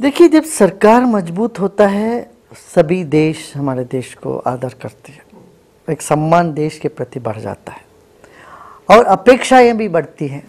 देखिए, जब सरकार मज़बूत होता है, सभी देश हमारे देश को आदर करते हैं। एक सम्मान देश के प्रति बढ़ जाता है और अपेक्षाएँ भी बढ़ती हैं।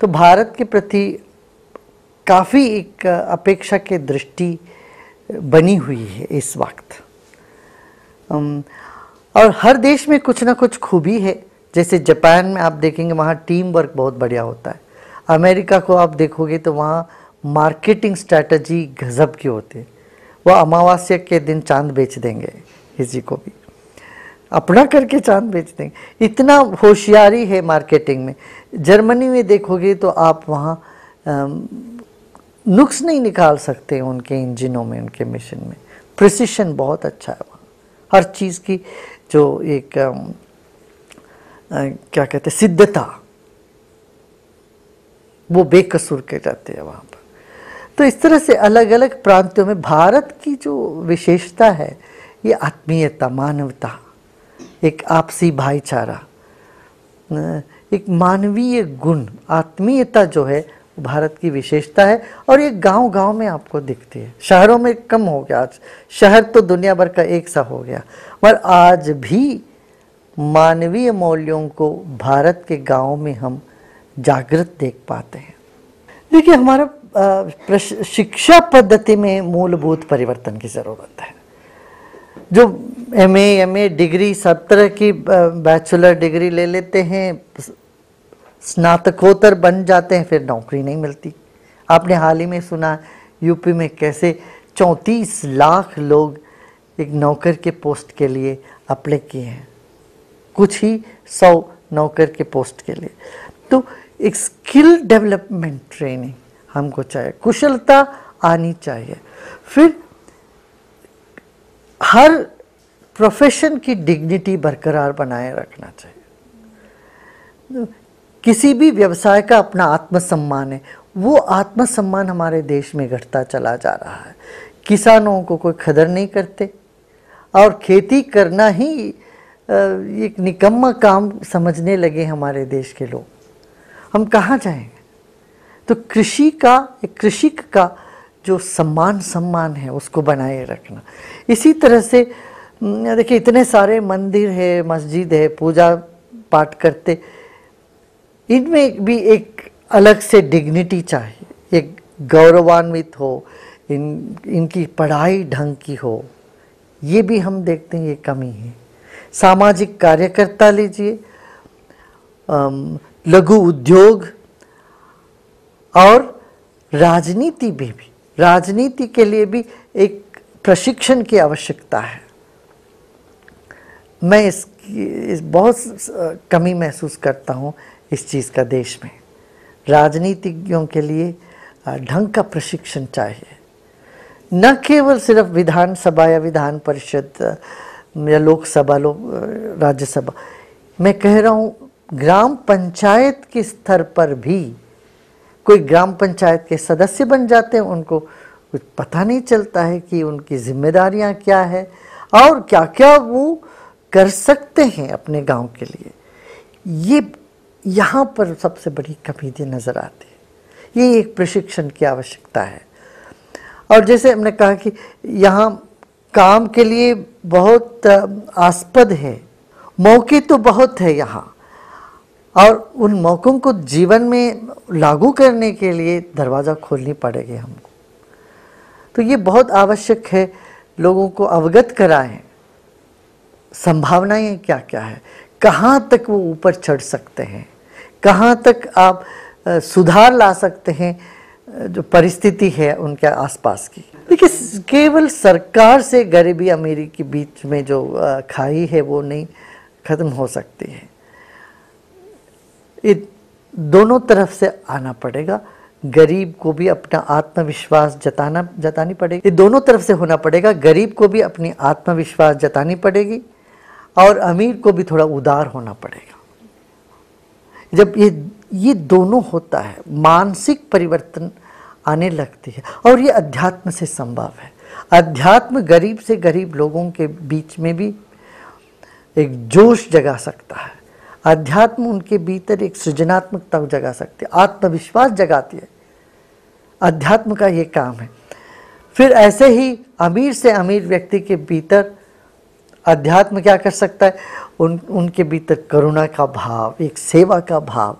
तो भारत के प्रति काफ़ी एक अपेक्षा के दृष्टि बनी हुई है इस वक्त। और हर देश में कुछ ना कुछ खूबी है। जैसे जापान में आप देखेंगे, वहाँ टीम वर्क बहुत बढ़िया होता है। अमेरिका को आप देखोगे तो वहाँ मार्केटिंग स्ट्रैटेजी गज़ब की होती है। वह अमावस्या के दिन चाँद बेच देंगे किसी को भी। अपना करके चाँद बेच देंगे। इतना होशियारी है मार्केटिंग में। जर्मनी में देखोगे तो आप वहाँ नुक्स नहीं निकाल सकते उनके इंजनों में उनके मिशन में। प्रिसिशन बहुत अच्छा है वहाँ। हर चीज़ की जो एक आ, क्या कहते हैं सिद्धता वो बेकसूर के जाते हैं वहाँ पर। तो इस तरह से अलग अलग प्रांतों में भारत की जो विशेषता है, ये आत्मीयता, मानवता, एक आपसी भाईचारा एक मानवीय गुण, आत्मीयता जो है भारत की विशेषता है और ये गाँव गाँव में आपको दिखती है। शहरों में कम हो गया आज। शहर तो दुनिया भर का एक सा हो गया। पर आज भी मानवीय मूल्यों को भारत के गाँव में हम जागृत देख पाते हैं। देखिए, हमारा शिक्षा पद्धति में मूलभूत परिवर्तन की ज़रूरत है। जो एम एम ए डिग्री सब तरह की बैचलर डिग्री ले लेते हैं स्नातकोत्तर बन जाते हैं, फिर नौकरी नहीं मिलती। आपने हाल ही में सुना यूपी में कैसे चौंतीस लाख लोग एक नौकर के पोस्ट के लिए अप्लाई किए हैं। कुछ ही सौ नौकर के पोस्ट के लिए। तो एक स्किल डेवलपमेंट ट्रेनिंग हमको चाहिए। कुशलता आनी चाहिए। फिर हर प्रोफेशन की डिग्निटी बरकरार बनाए रखना चाहिए। किसी भी व्यवसाय का अपना आत्मसम्मान है, वो आत्मसम्मान हमारे देश में घटता चला जा रहा है। किसानों को कोई खदर नहीं करते और खेती करना ही एक निकम्मा काम समझने लगे हमारे देश के लोग। हम कहाँ जाएँगे? तो कृषि का, कृषिक का जो सम्मान सम्मान है, उसको बनाए रखना। इसी तरह से देखिए, इतने सारे मंदिर है, मस्जिद है, पूजा पाठ करते। इनमें भी एक अलग से डिग्निटी चाहिए। एक गौरवान्वित हो, इन, इनकी पढ़ाई ढंग की हो, ये भी हम देखते हैं, ये कमी है। सामाजिक कार्यकर्ता लीजिए लघु उद्योग और राजनीति में भी, राजनीति के लिए भी एक प्रशिक्षण की आवश्यकता है। मैं इसकी, इस बहुत कमी महसूस करता हूँ इस चीज़ का देश में। राजनीतिज्ञों के लिए ढंग का प्रशिक्षण चाहिए। न केवल सिर्फ़ विधानसभा या विधान परिषद या लोकसभा, लोक राज्यसभा। मैं कह रहा हूँ, ग्राम पंचायत के स्तर पर भी कोई ग्राम पंचायत के सदस्य बन जाते हैं, उनको कुछ पता नहीं चलता है कि उनकी जिम्मेदारियाँ क्या है और क्या क्या वो कर सकते हैं अपने गाँव के लिए। ये, यहाँ पर सबसे बड़ी कमी नज़र आती है। ये एक प्रशिक्षण की आवश्यकता है। और जैसे हमने कहा कि यहाँ काम के लिए बहुत आस्पद है। मौके तो बहुत है यहाँ। और उन मौक़ों को जीवन में लागू करने के लिए दरवाज़ा खोलनी पड़ेगी हमको। तो ये बहुत आवश्यक है, लोगों को अवगत कराएँ। संभावनाएँ क्या क्या है? कहाँ तक वो ऊपर चढ़ सकते हैं? कहाँ तक आप सुधार ला सकते हैं जो परिस्थिति है उनके आसपास की? देखिए केवल सरकार से गरीबी अमीरी के बीच में जो खाई है वो नहीं ख़त्म हो सकती है। दोनों तरफ़ से आना पड़ेगा। गरीब को भी अपना आत्मविश्वास जताना, जतानी पड़ेगी। ये दोनों तरफ़ से होना पड़ेगा। गरीब को भी अपनी आत्मविश्वास जतानी पड़ेगी और अमीर को भी थोड़ा उदार होना पड़ेगा। जब ये ये दोनों होता है, मानसिक परिवर्तन आने लगती है और ये अध्यात्म से संभव है। अध्यात्म गरीब से गरीब लोगों के बीच में भी एक जोश जगा सकता है। अध्यात्म उनके भीतर एक सृजनात्मकता जगा सकती है, आत्मविश्वास जगाती है। अध्यात्म का ये काम है। फिर ऐसे ही अमीर से अमीर व्यक्ति के भीतर अध्यात्म क्या कर सकता है? उन, उनके भीतर करुणा का भाव, एक सेवा का भाव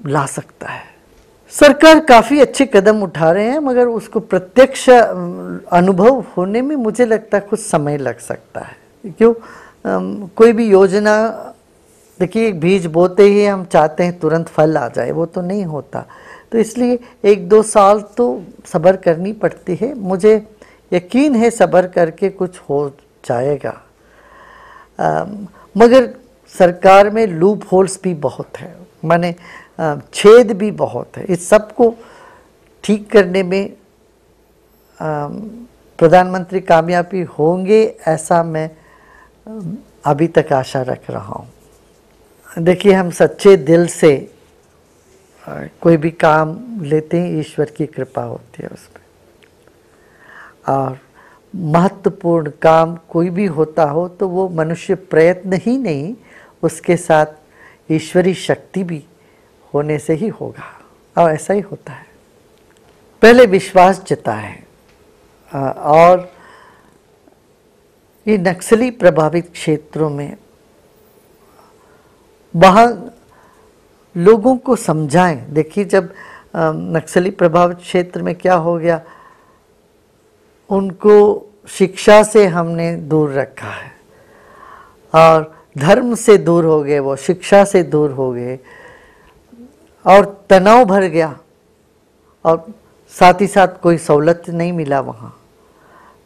ला सकता है। सरकार काफ़ी अच्छे कदम उठा रहे हैं, मगर उसको प्रत्यक्ष अनुभव होने में मुझे लगता है कुछ समय लग सकता है। क्यों? कोई भी योजना देखिए एक बीज बोते ही हम चाहते हैं तुरंत फल आ जाए वो तो नहीं होता। तो इसलिए एक दो साल तो सब्र करनी पड़ती है। मुझे यकीन है सब्र करके कुछ हो जाएगा। आ, मगर सरकार में लूप होल्स भी बहुत है। माने छेद भी बहुत है। इस सबको ठीक करने में प्रधानमंत्री कामयाबी होंगे ऐसा मैं अभी तक आशा रख रहा हूँ। देखिए, हम सच्चे दिल से कोई भी काम लेते हैं, ईश्वर की कृपा होती है उसमें और महत्वपूर्ण काम कोई भी होता हो तो वो मनुष्य प्रयत्न ही नहीं, उसके साथ ईश्वरी शक्ति भी होने से ही होगा। और ऐसा ही होता है। पहले विश्वास जताएँ। और ये नक्सली प्रभावित क्षेत्रों में वहाँ लोगों को समझाएँ। देखिए जब नक्सली प्रभावित क्षेत्र में क्या हो गया, उनको शिक्षा से हमने दूर रखा है। और धर्म से दूर हो गए वो, शिक्षा से दूर हो गए, और तनाव भर गया, और साथ ही साथ कोई सहूलत नहीं मिला वहाँ।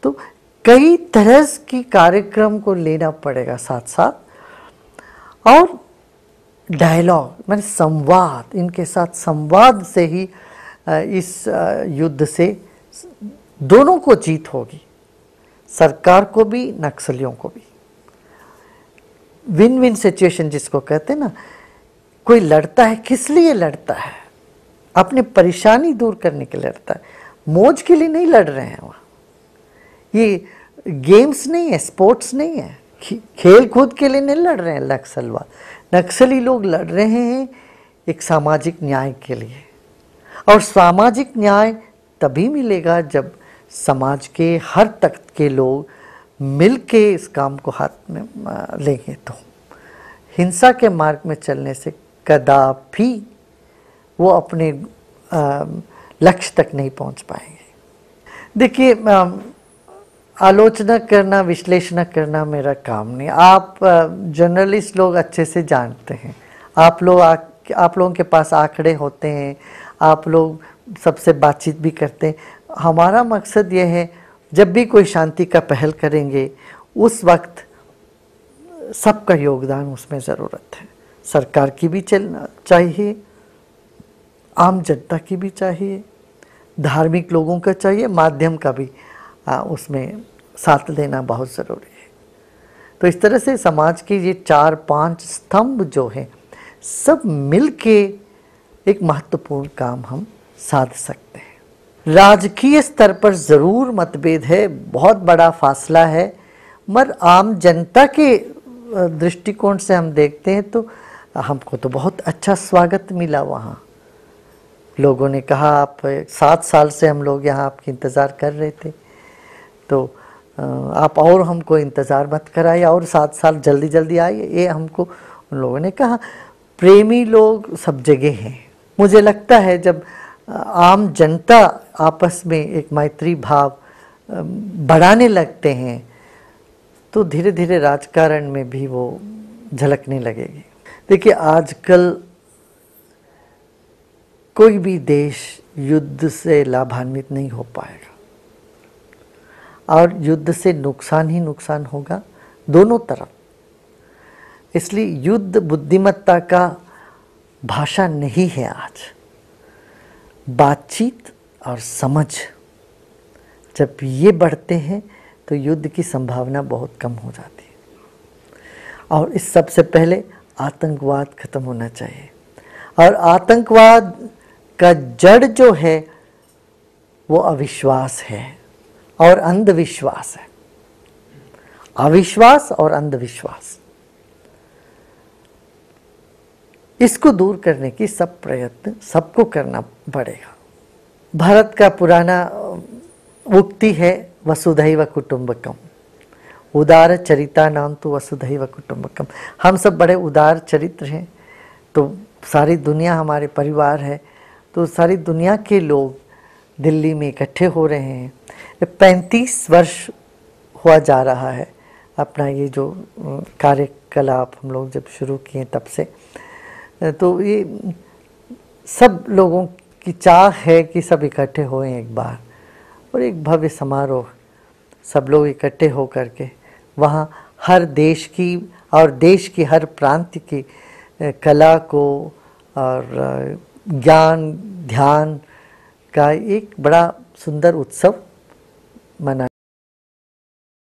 तो कई तरह की कार्यक्रम को लेना पड़ेगा साथ साथ और डायलॉग मैंने संवाद, इनके साथ संवाद से ही इस युद्ध से दोनों को जीत होगी। सरकार को भी, नक्सलियों को भी। विन विन सिचुएशन जिसको कहते हैं ना, कोई लड़ता है, किस लिए लड़ता है? अपने परेशानी दूर करने के लिए लड़ता है। मौज के लिए नहीं लड़ रहे हैं वहाँ। ये गेम्स नहीं है स्पोर्ट्स नहीं है। खेल कूद के लिए नहीं लड़ रहे हैं नक्सलवाद। नक्सली लोग लड़ रहे हैं एक सामाजिक न्याय के लिए। और सामाजिक न्याय तभी मिलेगा जब समाज के हर तख्त के लोग मिल के इस काम को हाथ में लेंगे तो। हिंसा के मार्ग में चलने से कदापि वो अपने लक्ष्य तक नहीं पहुँच पाएँगे। देखिए आलोचना करना, विश्लेषण करना मेरा काम नहीं। आप जर्नलिस्ट लोग अच्छे से जानते हैं। आप लोग आप लोगों के पास आंकड़े होते हैं। आप लोग सबसे बातचीत भी करते हैं। हमारा मकसद ये है, जब भी कोई शांति का पहल करेंगे, उस वक्त सबका योगदान उसमें ज़रूरत है। सरकार की भी चलना चाहिए, आम जनता की भी चाहिए, धार्मिक लोगों का चाहिए, माध्यम का भी। आ, उसमें साथ देना बहुत ज़रूरी है। तो इस तरह से समाज के ये चार पाँच स्तंभ जो हैं सब मिल के एक महत्वपूर्ण काम हम साध सकते हैं। राजकीय स्तर पर ज़रूर मतभेद है बहुत बड़ा फासला है मगर आम जनता के दृष्टिकोण से हम देखते हैं तो हमको तो बहुत अच्छा स्वागत मिला वहाँ। लोगों ने कहा आप सात साल से हम लोग यहाँ आपकी इंतज़ार कर रहे थे। तो आप और हमको इंतज़ार मत कराइए और सात साल जल्दी जल्दी आइए। ये हमको उन लोगों ने कहा। प्रेमी लोग सब जगह हैं। मुझे लगता है जब आम जनता आपस में एक मैत्री भाव बढ़ाने लगते हैं तो धीरे धीरे राजकारण में भी वो झलकने लगेगी। देखिए, आजकल कोई भी देश युद्ध से लाभान्वित नहीं हो पाएगा। और युद्ध से नुकसान ही नुकसान होगा, दोनों तरफ़। इसलिए युद्ध बुद्धिमत्ता का भाषा नहीं है आज। बातचीत और समझ, जब ये बढ़ते हैं तो युद्ध की संभावना बहुत कम हो जाती है। और इस सबसे पहले आतंकवाद खत्म होना चाहिए। और आतंकवाद का जड़ जो है, वो अविश्वास है। और अंधविश्वास है। अविश्वास और अंधविश्वास। इसको दूर करने की सब प्रयत्न, सबको करना पड़ेगा। भारत का पुराना उक्ति है, वसुधैव कुटुंबकम। उदार चरिता नाम तो वसुधैव कुटुंबकम। हम सब बड़े उदार चरित्र हैं तो सारी दुनिया हमारे परिवार है तो सारी दुनिया के लोग दिल्ली में इकट्ठे हो रहे हैं। पैंतीस वर्ष हुआ जा रहा है अपना ये जो कार्यकलाप हम लोग जब शुरू किए तब से। तो ये सब लोगों की चाह है कि सब इकट्ठे होएँ एक बार और एक भव्य समारोह सब लोग इकट्ठे हो करके वहाँ हर देश की और देश की हर प्रांत की कला को और ज्ञान, ध्यान का एक बड़ा सुंदर उत्सव मना